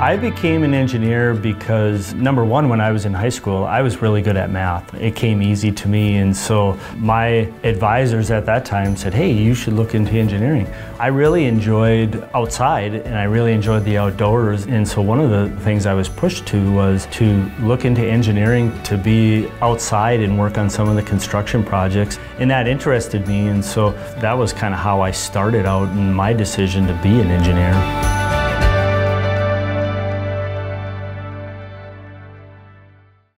I became an engineer because, number one, when I was in high school, I was really good at math. It came easy to me, and so my advisors at that time said, hey, you should look into engineering. I really enjoyed outside and I really enjoyed the outdoors, and so one of the things I was pushed to was to look into engineering to be outside and work on some of the construction projects, and that interested me, and so that was kind of how I started out in my decision to be an engineer.